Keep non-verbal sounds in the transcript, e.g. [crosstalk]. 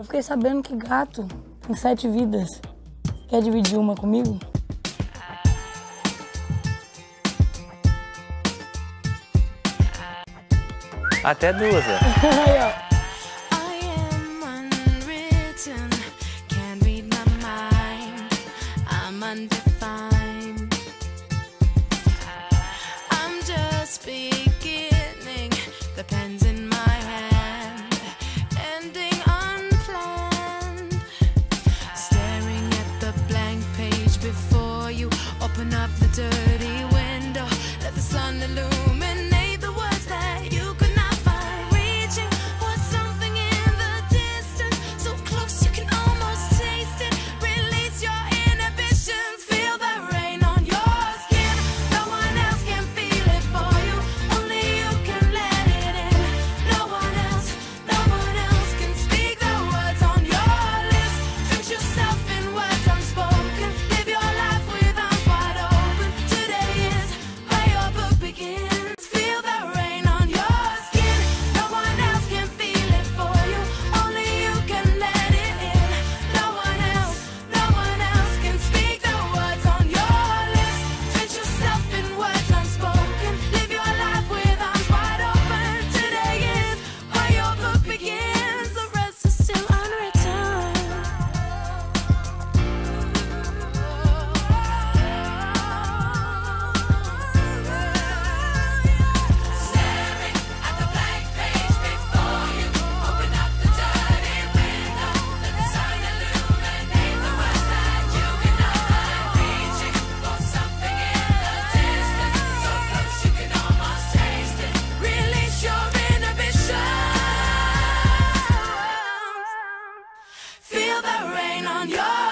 Eu fiquei sabendo que gato tem sete vidas. Quer dividir uma comigo? Até duas, ó. É. [laughs] Aí, ó. open up the dirty window, let the sun illuminate. the rain on your